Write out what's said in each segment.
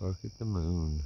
Bark at the moon.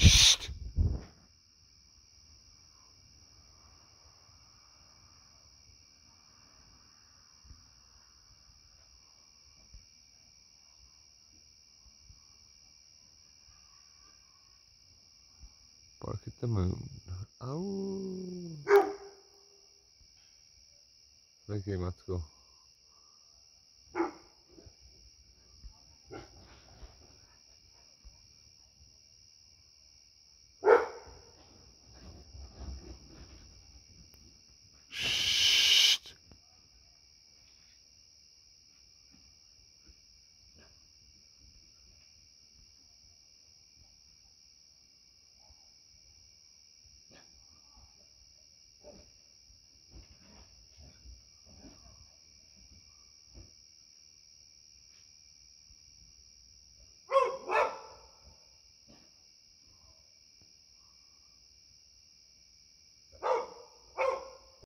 Shh. Bark at the moon. Oh. Okay, let's go.